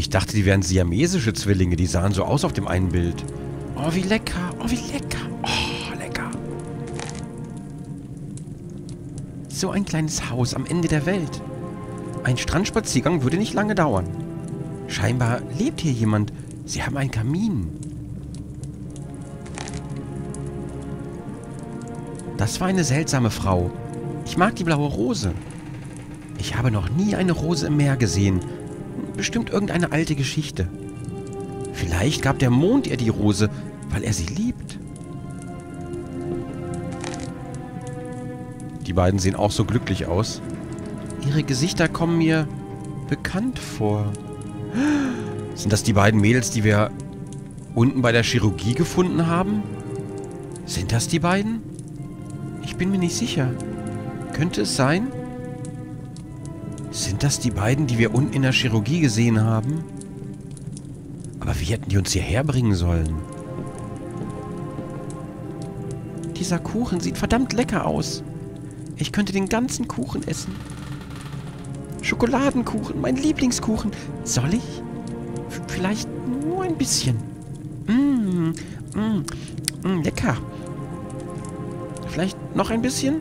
Ich dachte, die wären siamesische Zwillinge. Die sahen so aus auf dem einen Bild. Oh, wie lecker. Oh, wie lecker. Oh, lecker. So ein kleines Haus am Ende der Welt. Ein Strandspaziergang würde nicht lange dauern. Scheinbar lebt hier jemand. Sie haben einen Kamin. Das war eine seltsame Frau. Ich mag die blaue Rose. Ich habe noch nie eine Rose im Meer gesehen. Bestimmt irgendeine alte Geschichte. Vielleicht gab der Mond ihr die Rose, weil er sie liebt. Die beiden sehen auch so glücklich aus. Ihre Gesichter kommen mir bekannt vor. Sind das die beiden Mädels, die wir unten bei der Chirurgie gefunden haben? Sind das die beiden? Ich bin mir nicht sicher. Könnte es sein? Sind das die beiden, die wir unten in der Chirurgie gesehen haben? Aber wie hätten die uns hierher bringen sollen? Dieser Kuchen sieht verdammt lecker aus. Ich könnte den ganzen Kuchen essen. Schokoladenkuchen, mein Lieblingskuchen. Soll ich? F vielleicht nur ein bisschen. Mmh, mmh, mmh, lecker. Vielleicht noch ein bisschen?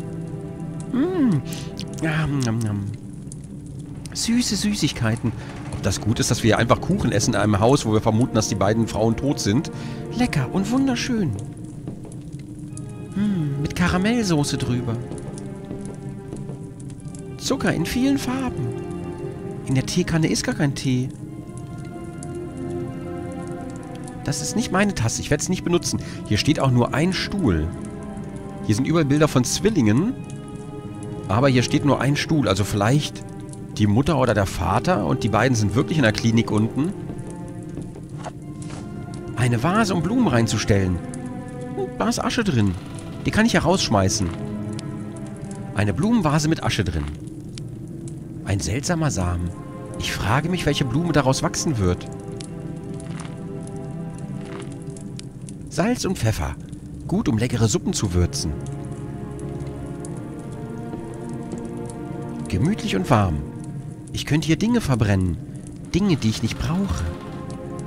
Mmh. Nom, nom, nom. Süße Süßigkeiten. Ob das gut ist, dass wir einfach Kuchen essen in einem Haus, wo wir vermuten, dass die beiden Frauen tot sind? Lecker und wunderschön. Mmh, mit Karamellsoße drüber. Zucker in vielen Farben. In der Teekanne ist gar kein Tee. Das ist nicht meine Tasse. Ich werde es nicht benutzen. Hier steht auch nur ein Stuhl. Hier sind überall Bilder von Zwillingen. Aber hier steht nur ein Stuhl. Also vielleicht die Mutter oder der Vater. Und die beiden sind wirklich in der Klinik unten. Eine Vase, um Blumen reinzustellen. Hm, da ist Asche drin. Die kann ich herausschmeißen. Eine Blumenvase mit Asche drin. Ein seltsamer Samen. Ich frage mich, welche Blume daraus wachsen wird. Salz und Pfeffer. Gut, um leckere Suppen zu würzen. Gemütlich und warm. Ich könnte hier Dinge verbrennen. Dinge, die ich nicht brauche.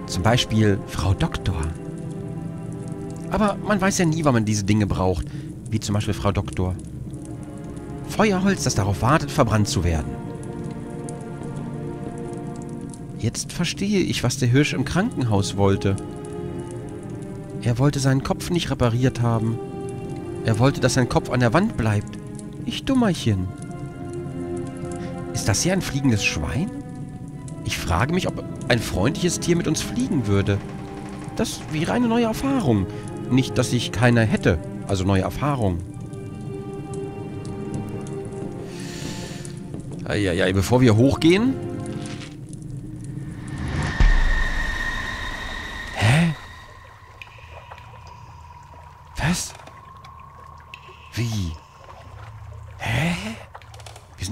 Zum Beispiel Frau Doktor. Aber man weiß ja nie, wann man diese Dinge braucht. Wie zum Beispiel Frau Doktor. Feuerholz, das darauf wartet, verbrannt zu werden. Jetzt verstehe ich, was der Hirsch im Krankenhaus wollte. Er wollte seinen Kopf nicht repariert haben. Er wollte, dass sein Kopf an der Wand bleibt. Ich Dummerchen. Ist das hier ein fliegendes Schwein? Ich frage mich, ob ein freundliches Tier mit uns fliegen würde. Das wäre eine neue Erfahrung. Nicht, dass ich keine hätte. Also neue Erfahrung. Eieiei, bevor wir hochgehen,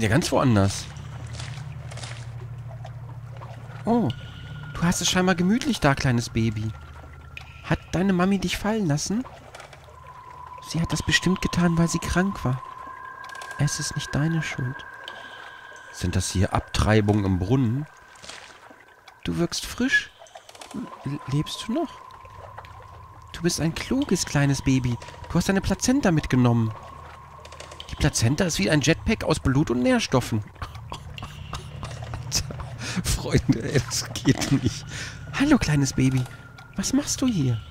sind ja ganz woanders. Oh, du hast es scheinbar gemütlich da, kleines Baby. Hat deine Mami dich fallen lassen? Sie hat das bestimmt getan, weil sie krank war. Es ist nicht deine Schuld. Sind das hier Abtreibungen im Brunnen? Du wirkst frisch. Lebst du noch? Du bist ein kluges kleines Baby. Du hast deine Plazenta mitgenommen. Plazenta ist wie ein Jetpack aus Blut und Nährstoffen. Freunde, ey, das geht nicht. Hallo, kleines Baby. Was machst du hier?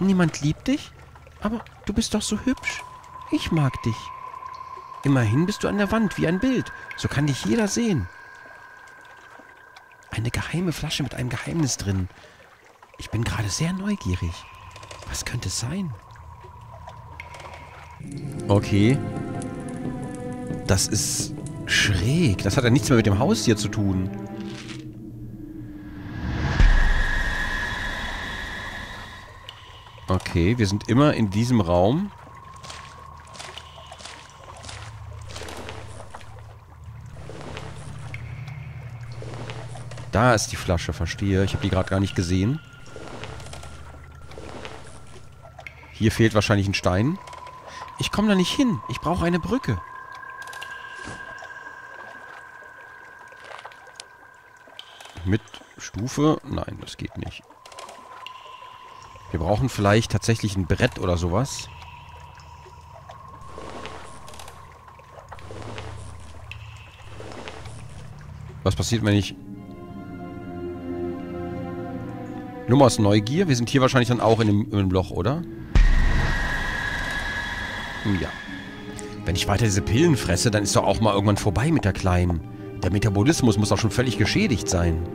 Niemand liebt dich? Aber du bist doch so hübsch. Ich mag dich. Immerhin bist du an der Wand wie ein Bild. So kann dich jeder sehen. Eine geheime Flasche mit einem Geheimnis drin. Ich bin gerade sehr neugierig. Was könnte es sein? Okay. Das ist schräg. Das hat ja nichts mehr mit dem Haus hier zu tun. Okay, wir sind immer in diesem Raum. Da ist die Flasche, verstehe. Ich habe die gerade gar nicht gesehen. Hier fehlt wahrscheinlich ein Stein. Ich komme da nicht hin. Ich brauche eine Brücke. Mit Stufe? Nein, das geht nicht. Wir brauchen vielleicht tatsächlich ein Brett oder sowas. Was passiert, wenn ich... Nummer aus Neugier. Wir sind hier wahrscheinlich dann auch in dem, in dem Loch, oder? Ja. Wenn ich weiter diese Pillen fresse, dann ist doch auch mal irgendwann vorbei mit der Kleinen. Der Metabolismus muss doch schon völlig geschädigt sein.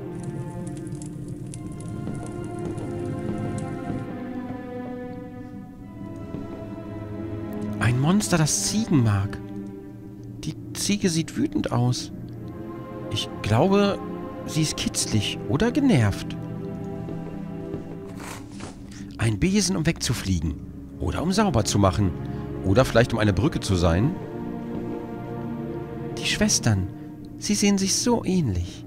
Monster, das Ziegen mag. Die Ziege sieht wütend aus. Ich glaube, sie ist kitzlig oder genervt. Ein Besen, um wegzufliegen. Oder um sauber zu machen. Oder vielleicht um eine Brücke zu sein. Die Schwestern, sie sehen sich so ähnlich.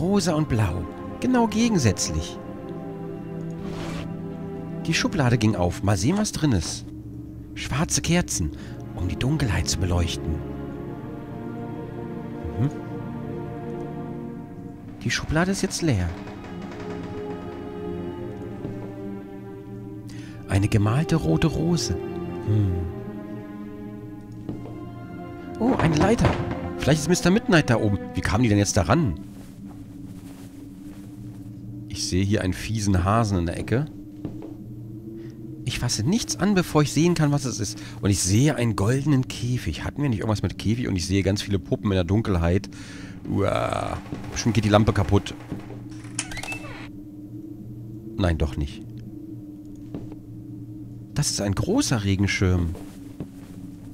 Rosa und blau, genau gegensätzlich. Die Schublade ging auf. Mal sehen, was drin ist. Schwarze Kerzen, um die Dunkelheit zu beleuchten. Mhm. Die Schublade ist jetzt leer. Eine gemalte rote Rose. Hm. Oh, eine Leiter. Vielleicht ist Mr. Midnight da oben. Wie kamen die denn jetzt da ran? Ich sehe hier einen fiesen Hasen in der Ecke. Fasse nichts an, bevor ich sehen kann, was es ist. Und ich sehe einen goldenen Käfig. Hatten wir nicht irgendwas mit Käfig? Und ich sehe ganz viele Puppen in der Dunkelheit. Uah. Bestimmt geht die Lampe kaputt. Nein, doch nicht. Das ist ein großer Regenschirm.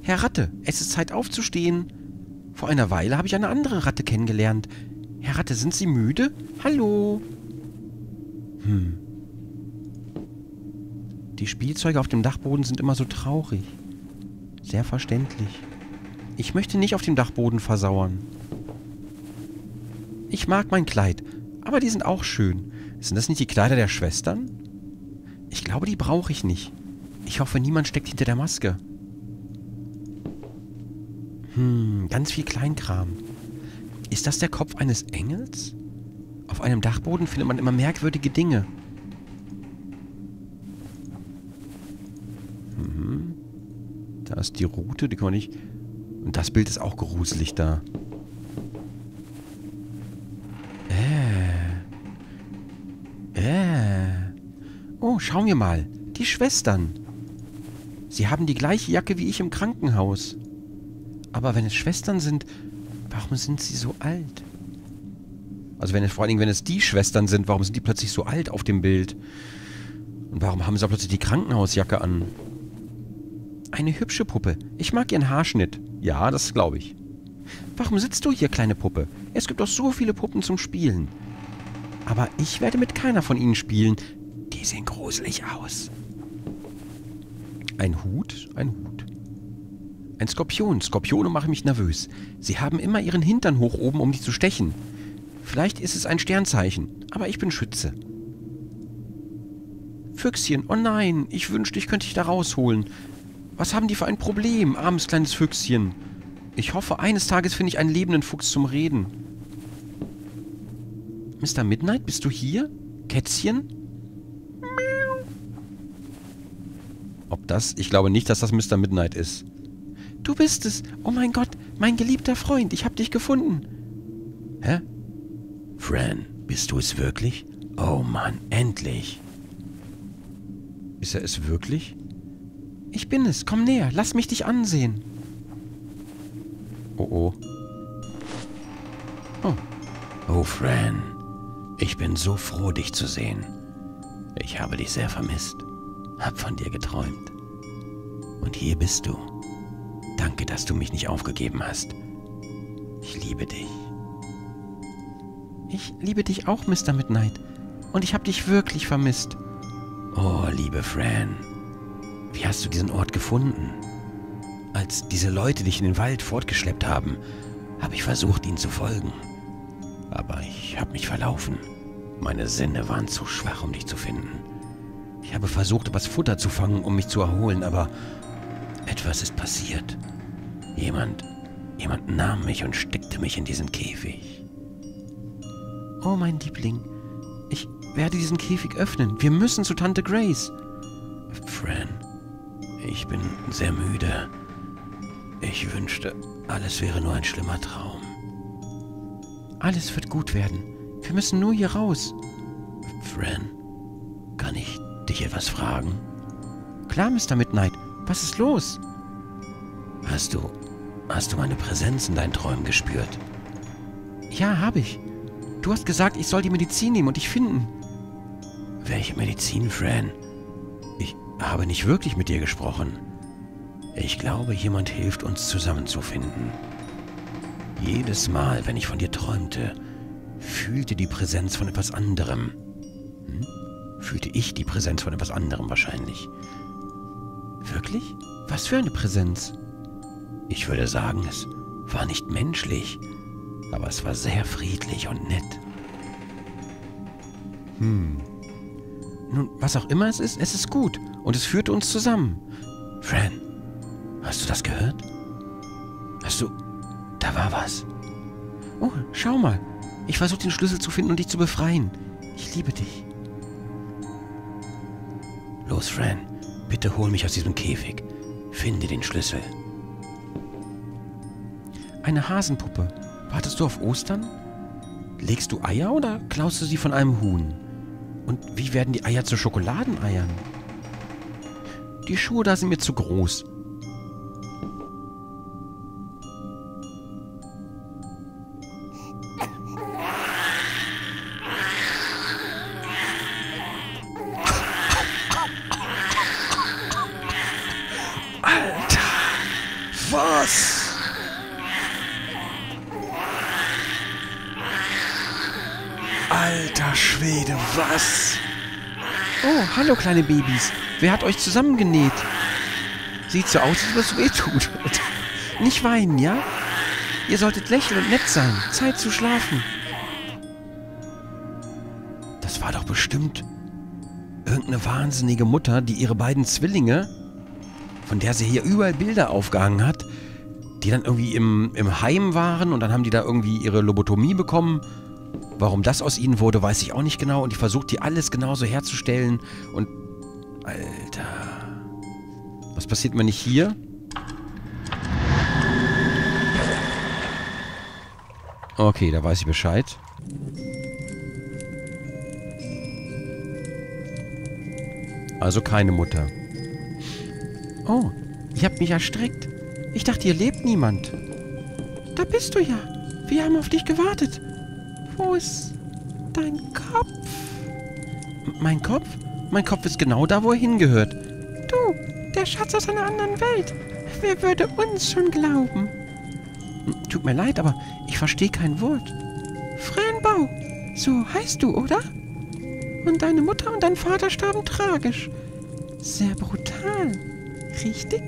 Herr Ratte, es ist Zeit aufzustehen. Vor einer Weile habe ich eine andere Ratte kennengelernt. Herr Ratte, sind Sie müde? Hallo? Hm. Die Spielzeuge auf dem Dachboden sind immer so traurig. Sehr verständlich. Ich möchte nicht auf dem Dachboden versauern. Ich mag mein Kleid, aber die sind auch schön. Sind das nicht die Kleider der Schwestern? Ich glaube, die brauche ich nicht. Ich hoffe, niemand steckt hinter der Maske. Hm, ganz viel Kleinkram. Ist das der Kopf eines Engels? Auf einem Dachboden findet man immer merkwürdige Dinge. Da ist die Route, die kann man nicht... Und das Bild ist auch gruselig da. Äh. Äh. Oh, schauen wir mal. Die Schwestern. Sie haben die gleiche Jacke wie ich im Krankenhaus. Aber wenn es Schwestern sind, warum sind sie so alt? Also wenn es, vor allen Dingen, wenn es die Schwestern sind, warum sind die plötzlich so alt auf dem Bild? Und warum haben sie auch plötzlich die Krankenhausjacke an? Eine hübsche Puppe. Ich mag ihren Haarschnitt. Ja, das glaube ich. Warum sitzt du hier, kleine Puppe? Es gibt doch so viele Puppen zum Spielen. Aber ich werde mit keiner von ihnen spielen. Die sehen gruselig aus. Ein Hut? Ein Hut. Ein Skorpion. Skorpione machen mich nervös. Sie haben immer ihren Hintern hoch oben, um dich zu stechen. Vielleicht ist es ein Sternzeichen, aber ich bin Schütze. Füchschen, oh nein, ich wünschte, ich könnte dich da rausholen. Was haben die für ein Problem, armes kleines Füchschen? Ich hoffe, eines Tages finde ich einen lebenden Fuchs zum Reden. Mr. Midnight, bist du hier? Kätzchen? Ob das? Ich glaube nicht, dass das Mr. Midnight ist. Du bist es. Oh mein Gott, mein geliebter Freund, ich hab dich gefunden. Hä? Fran, bist du es wirklich? Oh Mann, endlich. Ist er es wirklich? Ich bin es. Komm näher. Lass mich dich ansehen. Oh oh. Oh. Oh, Fran. Ich bin so froh, dich zu sehen. Ich habe dich sehr vermisst. Hab von dir geträumt. Und hier bist du. Danke, dass du mich nicht aufgegeben hast. Ich liebe dich. Ich liebe dich auch, Mr. Midnight. Und ich habe dich wirklich vermisst. Oh, liebe Fran. Wie hast du diesen Ort gefunden? Als diese Leute dich in den Wald fortgeschleppt haben, habe ich versucht, ihnen zu folgen. Aber ich habe mich verlaufen. Meine Sinne waren zu schwach, um dich zu finden. Ich habe versucht, etwas Futter zu fangen, um mich zu erholen, aber etwas ist passiert. Jemand, jemand nahm mich und steckte mich in diesen Käfig. Oh, mein Liebling, werde diesen Käfig öffnen. Wir müssen zu Tante Grace. Fran, ich bin sehr müde. Ich wünschte, alles wäre nur ein schlimmer Traum. Alles wird gut werden. Wir müssen nur hier raus. Fran, kann ich dich etwas fragen? Klar, Mr. Midnight. Was ist los? Hast du, hast du meine Präsenz in deinen Träumen gespürt? Ja, habe ich. Du hast gesagt, ich soll die Medizin nehmen und dich finden. Welche Medizin, Fran? Habe nicht wirklich mit dir gesprochen. Ich glaube, jemand hilft uns zusammenzufinden. Jedes Mal, wenn ich von dir träumte, fühlte die Präsenz von etwas anderem. Hm? Fühlte ich die Präsenz von etwas anderem wahrscheinlich. Wirklich? Was für eine Präsenz? Ich würde sagen, es war nicht menschlich, aber es war sehr friedlich und nett. Hm. Nun, was auch immer es ist, es ist gut. Und es führte uns zusammen. Fran, hast du das gehört? Hast du... Da war was. Oh, schau mal. Ich versuche den Schlüssel zu finden und dich zu befreien. Ich liebe dich. Los, Fran. Bitte hol mich aus diesem Käfig. Finde den Schlüssel. Eine Hasenpuppe. Wartest du auf Ostern? Legst du Eier oder klaust du sie von einem Huhn? Und wie werden die Eier zu Schokoladeneiern? Die Schuhe da sind mir zu groß. Hallo kleine Babys. Wer hat euch zusammengenäht? Sieht so aus, als ob es weh tut. Nicht weinen, ja? Ihr solltet lächeln und nett sein. Zeit zu schlafen. Das war doch bestimmt irgendeine wahnsinnige Mutter, die ihre beiden Zwillinge, von der sie hier überall Bilder aufgehangen hat, die dann irgendwie im, im Heim waren und dann haben die da irgendwie ihre Lobotomie bekommen. Warum das aus ihnen wurde, weiß ich auch nicht genau. Und die versucht, die alles genauso herzustellen. Und. Alter. Was passiert mir nicht hier? Okay, da weiß ich Bescheid. Also keine Mutter. Oh, ihr habt mich erstreckt. Ich dachte, hier lebt niemand. Da bist du ja. Wir haben auf dich gewartet. Wo ist dein Kopf? Mein Kopf? Mein Kopf ist genau da, wo er hingehört. Du, der Schatz aus einer anderen Welt. Wer würde uns schon glauben? Tut mir leid, aber ich verstehe kein Wort. Fränbau, so heißt du, oder? Und deine Mutter und dein Vater starben tragisch. Sehr brutal. Richtig?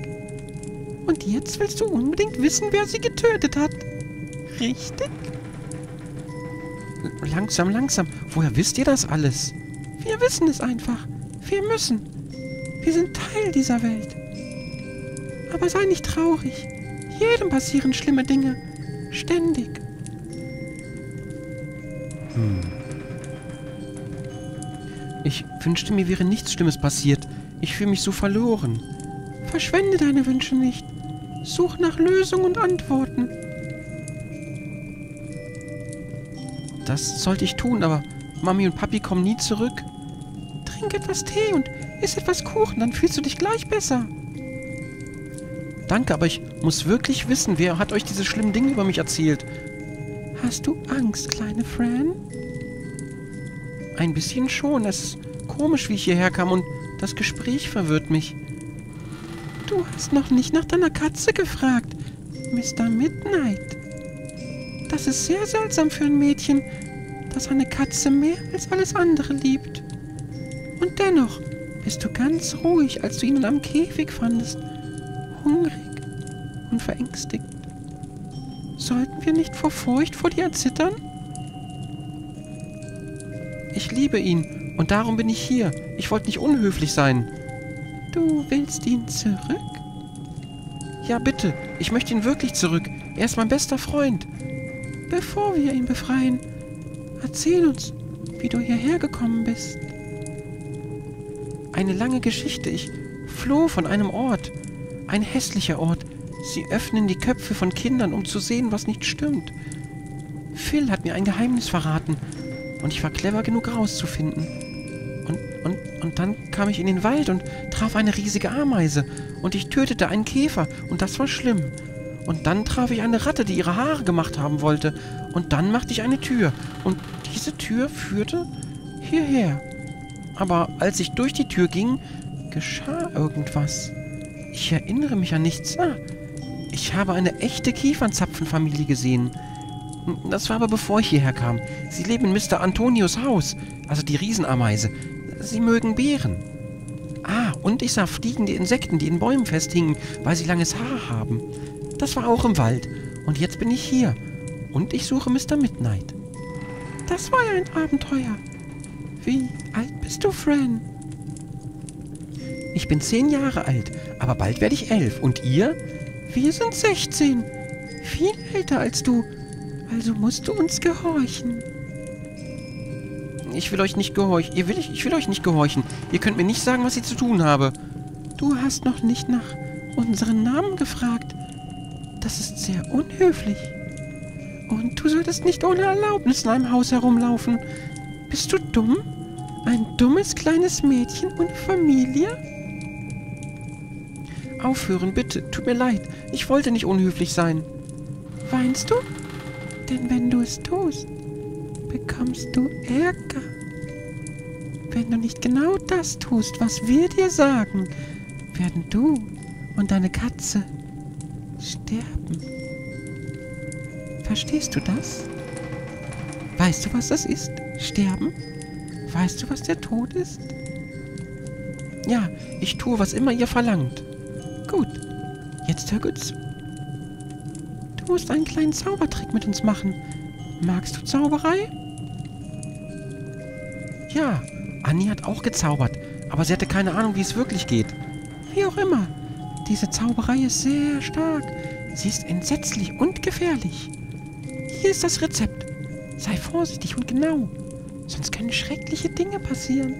Und jetzt willst du unbedingt wissen, wer sie getötet hat. Richtig? Langsam, langsam. Woher wisst ihr das alles? Wir wissen es einfach. Wir müssen. Wir sind Teil dieser Welt. Aber sei nicht traurig. Jedem passieren schlimme Dinge. Ständig. Hm. Ich wünschte, mir wäre nichts Schlimmes passiert. Ich fühle mich so verloren. Verschwende deine Wünsche nicht. Such nach Lösungen und Antworten. Das sollte ich tun, aber Mami und Papi kommen nie zurück. Trink etwas Tee und iss etwas Kuchen, dann fühlst du dich gleich besser. Danke, aber ich muss wirklich wissen, wer hat euch diese schlimmen Dinge über mich erzählt? Hast du Angst, kleine Fran? Ein bisschen schon. Es ist komisch, wie ich hierher kam und das Gespräch verwirrt mich. Du hast noch nicht nach deiner Katze gefragt, Mr. Midnight. Das ist sehr seltsam für ein Mädchen, das eine Katze mehr als alles andere liebt. Und dennoch bist du ganz ruhig, als du ihn am Käfig fandest. Hungrig und verängstigt. Sollten wir nicht vor Furcht vor dir erzittern? Ich liebe ihn und darum bin ich hier. Ich wollte nicht unhöflich sein. Du willst ihn zurück? Ja, bitte. Ich möchte ihn wirklich zurück. Er ist mein bester Freund. Bevor wir ihn befreien, erzähl uns, wie du hierher gekommen bist. Eine lange Geschichte. Ich floh von einem Ort. Ein hässlicher Ort. Sie öffnen die Köpfe von Kindern, um zu sehen, was nicht stimmt. Phil hat mir ein Geheimnis verraten und ich war clever genug herauszufinden. Und, und, und dann kam ich in den Wald und traf eine riesige Ameise und ich tötete einen Käfer und das war schlimm. Und dann traf ich eine Ratte, die ihre Haare gemacht haben wollte. Und dann machte ich eine Tür. Und diese Tür führte hierher. Aber als ich durch die Tür ging, geschah irgendwas. Ich erinnere mich an nichts. Ah, ich habe eine echte Kiefernzapfenfamilie gesehen. Das war aber bevor ich hierher kam. Sie leben in Mr. Antonius Haus, also die Riesenameise. Sie mögen Beeren. Ah, und ich sah fliegende Insekten, die in Bäumen festhingen, weil sie langes Haar haben. Das war auch im Wald. Und jetzt bin ich hier. Und ich suche Mr. Midnight. Das war ja ein Abenteuer. Wie alt bist du, Fran? Ich bin zehn Jahre alt, aber bald werde ich elf. Und ihr? Wir sind sechzehn. Viel älter als du. Also musst du uns gehorchen. Ich will euch nicht gehorchen. Ihr will ich, ich will euch nicht gehorchen. Ihr könnt mir nicht sagen, was ich zu tun habe. Du hast noch nicht nach unseren Namen gefragt. Das ist sehr unhöflich. Und du solltest nicht ohne Erlaubnis in einem Haus herumlaufen. Bist du dumm? Ein dummes kleines Mädchen ohne Familie? Aufhören, bitte. Tut mir leid. Ich wollte nicht unhöflich sein. Weinst du? Denn wenn du es tust, bekommst du Ärger. Wenn du nicht genau das tust, was wir dir sagen, werden du und deine Katze sterben. Verstehst du das? Weißt du, was das ist? Sterben? Weißt du, was der Tod ist? Ja, ich tue, was immer ihr verlangt. Gut, jetzt hör gut zu. Du musst einen kleinen Zaubertrick mit uns machen. Magst du Zauberei? Ja, Annie hat auch gezaubert, aber sie hatte keine Ahnung, wie es wirklich geht. Wie auch immer, diese Zauberei ist sehr stark. Sie ist entsetzlich und gefährlich. Hier ist das Rezept. Sei vorsichtig und genau, sonst können schreckliche Dinge passieren.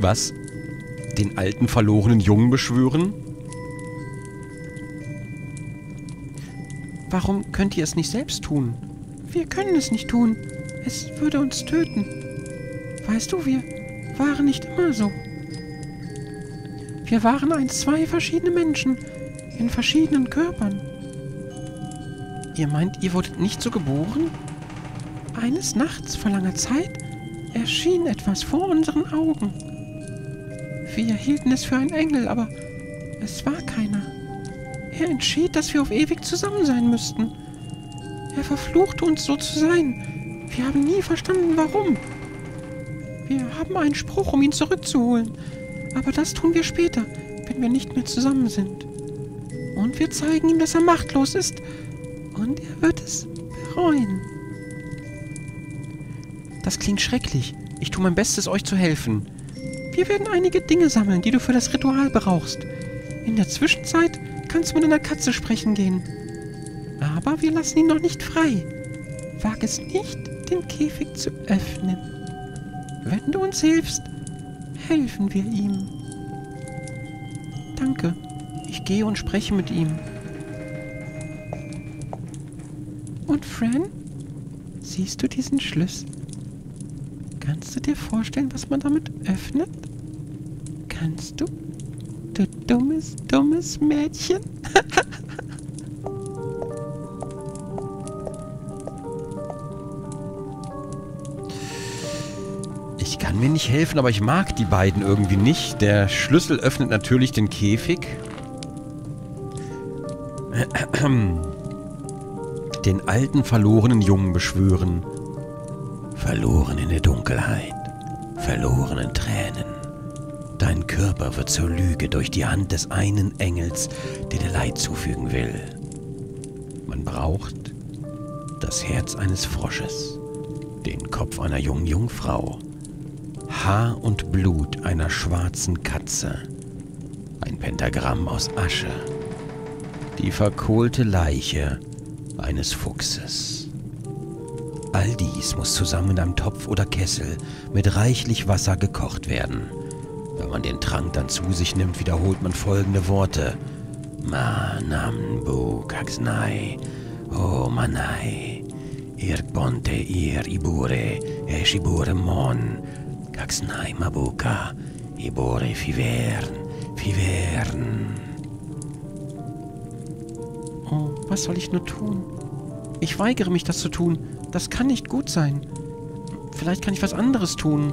Was? Den alten verlorenen Jungen beschwören? Warum könnt ihr es nicht selbst tun? Wir können es nicht tun. Es würde uns töten. Weißt du, wir waren nicht immer so. Wir waren einst zwei verschiedene Menschen in verschiedenen Körpern. Ihr meint, ihr wurdet nicht so geboren? Eines Nachts vor langer Zeit erschien etwas vor unseren Augen. Wir hielten es für einen Engel, aber es war keiner. Er entschied, dass wir auf ewig zusammen sein müssten. Er verfluchte uns, so zu sein. Wir haben nie verstanden, warum. Wir haben einen Spruch, um ihn zurückzuholen. Aber das tun wir später, wenn wir nicht mehr zusammen sind. Und wir zeigen ihm, dass er machtlos ist. Und er wird es bereuen. Das klingt schrecklich. Ich tue mein Bestes, euch zu helfen. Wir werden einige Dinge sammeln, die du für das Ritual brauchst. In der Zwischenzeit kannst du mit einer Katze sprechen gehen. Aber wir lassen ihn noch nicht frei. Wag es nicht, den Käfig zu öffnen. Wenn du uns hilfst, helfen wir ihm. Danke. Ich gehe und spreche mit ihm. Und Fran? Siehst du diesen Schlüssel? Kannst du dir vorstellen, was man damit öffnet? Kannst du? Du dummes, dummes Mädchen. kann mir nicht helfen, aber ich mag die beiden irgendwie nicht. Der Schlüssel öffnet natürlich den Käfig. Den alten verlorenen Jungen beschwören. Verloren in der Dunkelheit. Verloren in Tränen. Dein Körper wird zur Lüge durch die Hand des einen Engels, der dir Leid zufügen will. Man braucht das Herz eines Frosches, den Kopf einer jungen Jungfrau, Haar und Blut einer schwarzen Katze, ein Pentagramm aus Asche, die verkohlte Leiche eines Fuchses. All dies muss zusammen in einem Topf oder Kessel mit reichlich Wasser gekocht werden. Wenn man den Trank dann zu sich nimmt, wiederholt man folgende Worte. Manambu kaksnai, o manai, ir ponte ir ibure, eschibure mon, kaksnai mabuka, ibore fivern, fivern. Oh, was soll ich nur tun? Ich weigere mich, das zu tun. Das kann nicht gut sein. Vielleicht kann ich was anderes tun.